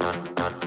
Dun dun dun.